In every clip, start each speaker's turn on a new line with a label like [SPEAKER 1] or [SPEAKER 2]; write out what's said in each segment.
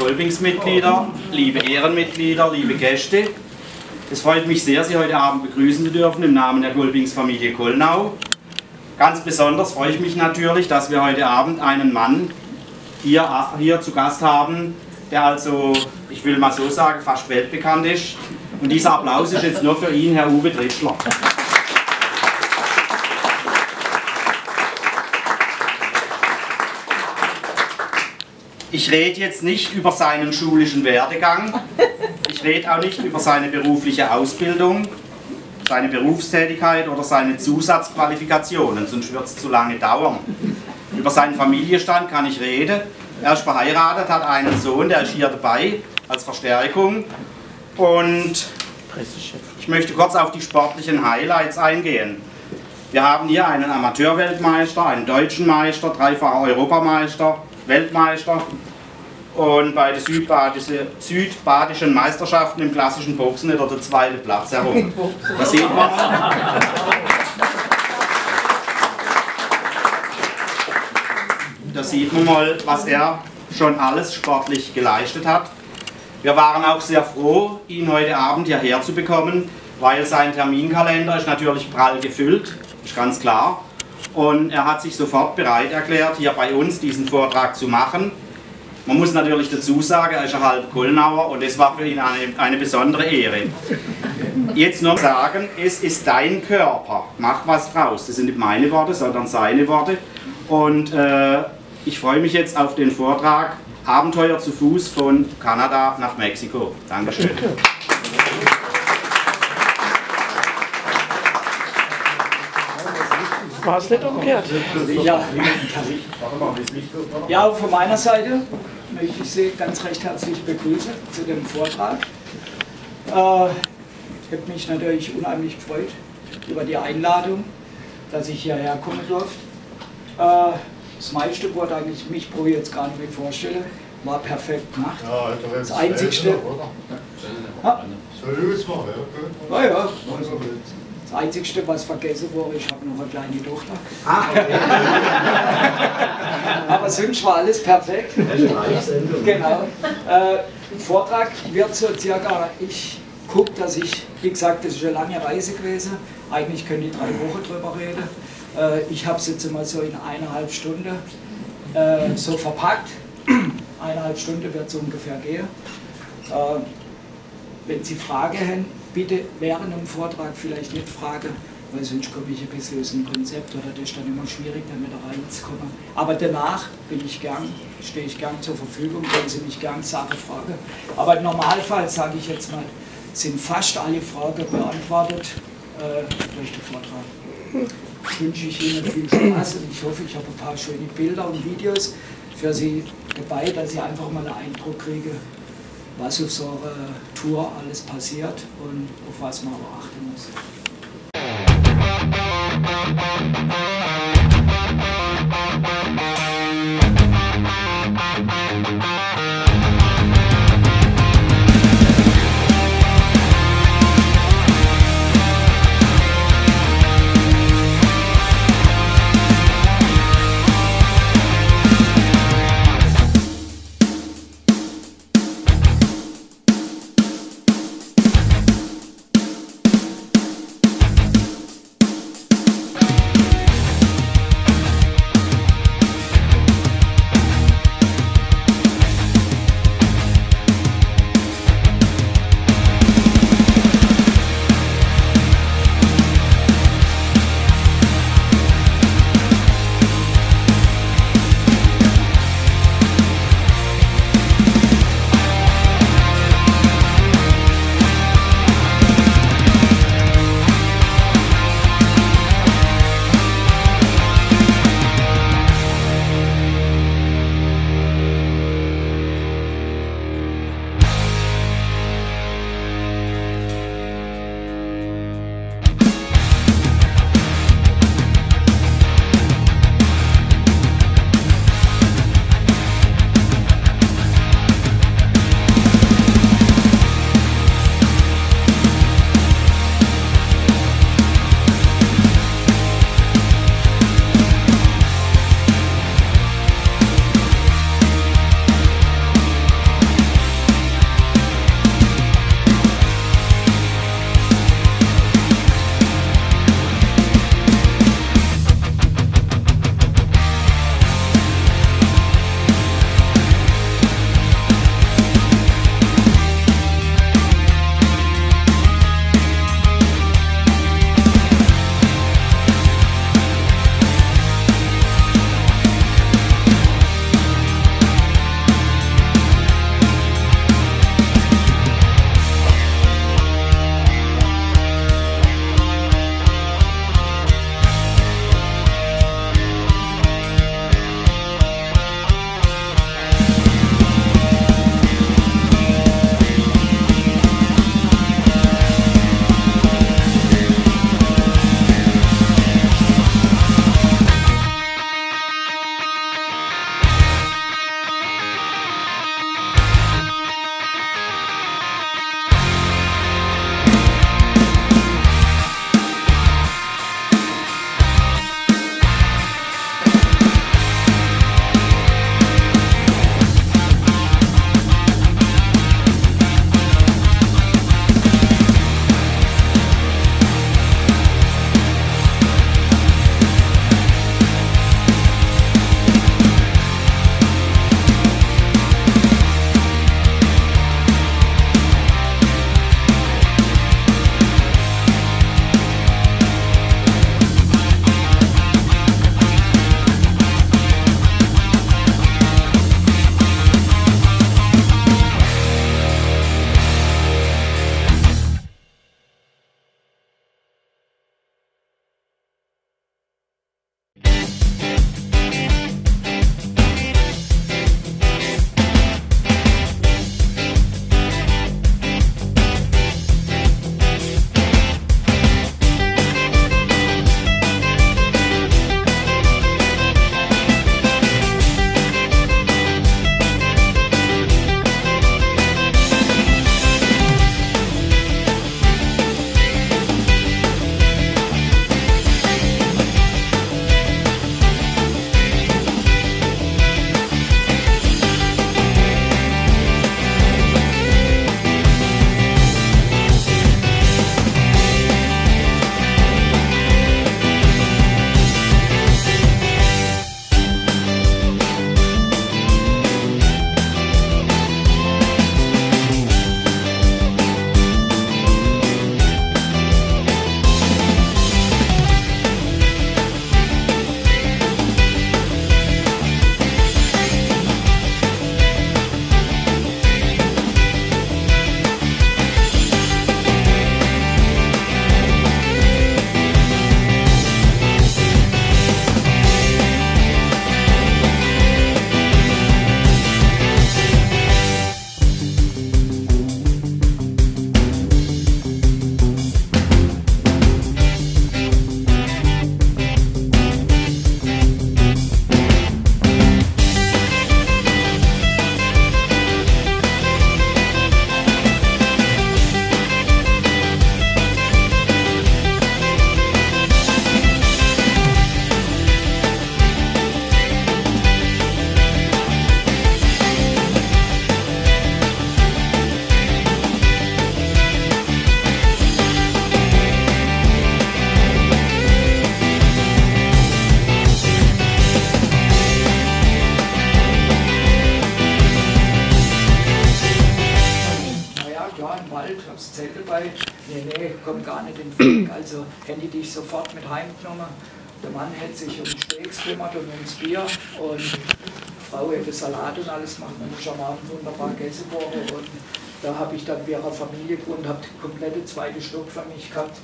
[SPEAKER 1] Kolpingsmitglieder, liebe Ehrenmitglieder, liebe Gäste. Es freut mich sehr, Sie heute Abend begrüßen zu dürfen im Namen der Kolpingsfamilie Kollnau. Ganz besonders freue ich mich natürlich, dass wir heute Abend einen Mann hier, hier zu Gast haben, der also, ich will mal so sagen, fast weltbekannt ist. Und dieser Applaus ist jetzt nur für ihn, Herr Uwe Trittler. Ich rede jetzt nicht über seinen schulischen Werdegang, ich rede auch nicht über seine berufliche Ausbildung, seine Berufstätigkeit oder seine Zusatzqualifikationen, sonst wird es zu lange dauern. Über seinen Familienstand kann ich reden. Er ist verheiratet, hat einen Sohn, der ist hier dabei als Verstärkung. Und ich möchte kurz auf die sportlichen Highlights eingehen. Wir haben hier einen Amateurweltmeister, einen deutschen Meister, dreifacher Europameister, Weltmeister und bei den südbadischen Meisterschaften im klassischen Boxen hat er den zweiten Platz errungen. Da sieht man. Da sieht man mal, was er schon alles sportlich geleistet hat. Wir waren auch sehr froh, ihn heute Abend hierher zu bekommen, weil sein Terminkalender ist natürlich prall gefüllt, ist ganz klar. Und er hat sich sofort bereit erklärt, hier bei uns diesen Vortrag zu machen. Man muss natürlich dazu sagen, er ist ein halb Kollnauer und es war für ihn eine, eine besondere Ehre. Jetzt noch sagen, es ist dein Körper, mach was draus. Das sind nicht meine Worte, sondern seine Worte. Und äh, ich freue mich jetzt auf den Vortrag Abenteuer zu Fuß von Kanada nach Mexiko. Dankeschön.
[SPEAKER 2] War es nicht umgekehrt?
[SPEAKER 3] Ja. ja, auch von meiner Seite möchte ich Sie ganz recht herzlich begrüßen zu dem Vortrag. Äh, ich habe mich natürlich unheimlich gefreut über die Einladung, dass ich hierher kommen durfte. Äh, das meiste wurde eigentlich, mich probiere jetzt gar nicht mehr vorstellen, war perfekt gemacht. Das Einzigste. Ja. Ja, ja. Das Einzige, was vergessen wurde, ich habe noch eine kleine Tochter. Ah. Aber sonst war alles perfekt. genau. Äh, Vortrag wird so circa, ich gucke, dass ich, wie gesagt, das ist eine lange Reise gewesen. Eigentlich können die drei Wochen drüber reden. Äh, ich habe es jetzt mal so in eineinhalb Stunden äh, so verpackt. eineinhalb Stunden wird es ungefähr gehen. Äh, wenn Sie Fragen haben, bitte während dem Vortrag vielleicht nicht fragen, weil sonst komme ich ein bisschen aus dem Konzept oder das ist dann immer schwierig, da wieder reinzukommen. Aber danach bin ich gern, stehe ich gern zur Verfügung, können Sie mich gern Sachen fragen. Aber im Normalfall, sage ich jetzt mal, sind fast alle Fragen beantwortet äh, durch den Vortrag. Wünsche ich Ihnen viel Spaß und ich hoffe, ich habe ein paar schöne Bilder und Videos für Sie dabei, dass Sie einfach mal einen Eindruck kriegen, was auf so einer Tour alles passiert und auf was man aber achten muss. Sofort mit heimgenommen. Der Mann hätte sich um Steaks gekümmert und ums Bier und die Frau hätte Salat und alles gemacht und ich am Abend wunderbar worden. Und da habe ich dann ihrer Familie gewohnt, habe den komplette zweite Stock für mich gehabt.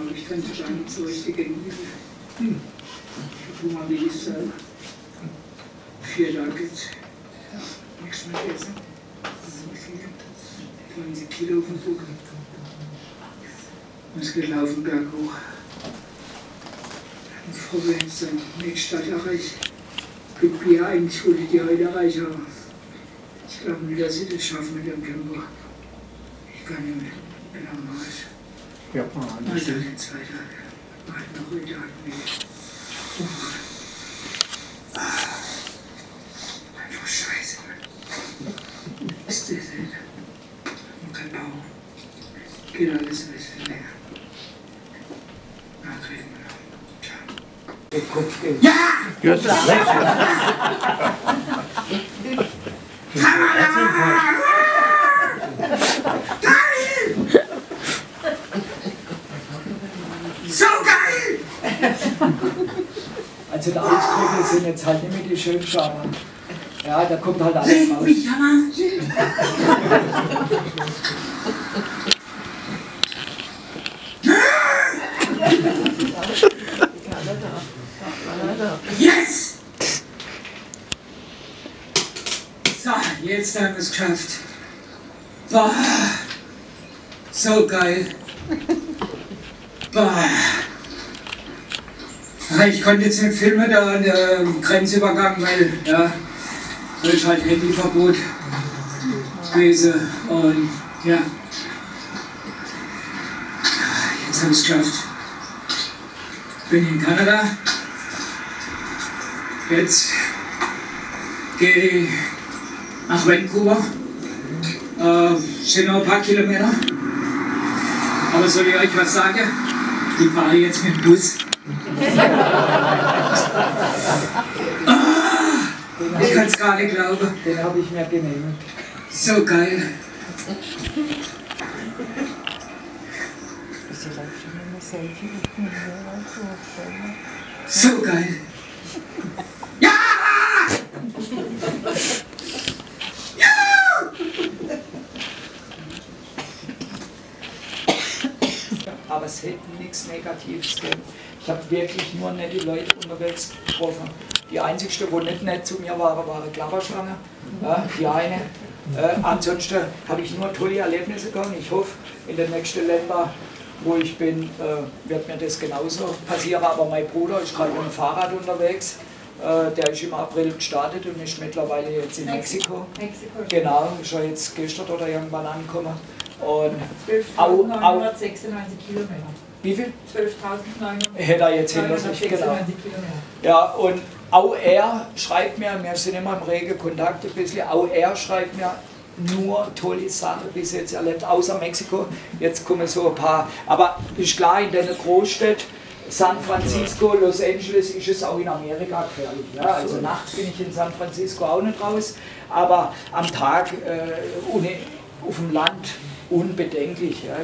[SPEAKER 2] Aber ich kann es gar nicht so richtig genießen. Hm. Ich ich sage, vier Tage jetzt nichts mehr essen. 20 Kilo auf dem Rücken. Und es geht laufen berghoch. Und wenn ich dann die Stadt erreiche. Glück mir eigentlich, ich die heute erreichen, aber ich glaube nicht, dass ich das schaffe mit dem Camper. Ich kann nicht mehr. Ich Arsch.
[SPEAKER 4] Ja,
[SPEAKER 2] Also in zwei Tage. Halt noch heute Tag nicht. Einfach scheiße. Ist das nicht? Und kein Bau. Geht alles ein bisschen länger. Na, kriegen wir noch. Ciao.
[SPEAKER 3] Den Kopf geben.
[SPEAKER 2] So geil!
[SPEAKER 3] Also die Ausdrücke sind jetzt halt nicht mehr die schönsten, aber ja, da kommt halt alles raus.
[SPEAKER 2] Yes! So, jetzt haben wir es geschafft. Boah, so geil. Boah. Ich konnte jetzt nicht filmen da an der Grenzübergang, weil ja, da ist halt Handyverbot gewesen. Und ja, jetzt habe ich es geschafft. Bin in Kanada. Jetzt gehe ich nach Vancouver. Äh, sind noch ein paar Kilometer. Aber soll ich euch was sagen? Ich fahre jetzt mit dem Bus. Ich kann es gar nicht glauben.
[SPEAKER 3] Den habe ich mir genehmigt.
[SPEAKER 2] So geil. So geil. Ja!
[SPEAKER 3] Aber es hätte nichts Negatives gegeben. Ich habe wirklich nur nette Leute unterwegs getroffen. Die einzigste, die nicht nett zu mir war, war eine Klapperschlange. Ja, die eine. Äh, ansonsten habe ich nur tolle Erlebnisse gehabt. Ich hoffe, in den nächsten Ländern, wo ich bin, äh, wird mir das genauso passieren. Aber mein Bruder ist gerade mit dem Fahrrad unterwegs. Äh, der ist im April gestartet und ist mittlerweile jetzt in Mexiko.
[SPEAKER 5] Mexiko.
[SPEAKER 3] Genau, ist er jetzt gestern oder irgendwann angekommen. Und Au-
[SPEAKER 5] 12.996 Kilometer.
[SPEAKER 3] Wie viel?
[SPEAKER 5] 12.996
[SPEAKER 3] Hätte er jetzt sich, genau. Ja, und auch er schreibt mir, wir sind immer im regen Kontakt ein bisschen, auch er schreibt mir nur tolle Sachen bis jetzt erlebt, außer Mexiko. Jetzt kommen so ein paar. Aber ist klar, in den Großstädten, San Francisco, Los Angeles, ist es auch in Amerika gefährlich. Ja? Also nachts bin ich in San Francisco auch nicht raus, aber am Tag äh, ohne, auf dem Land unbedenklich. Ja?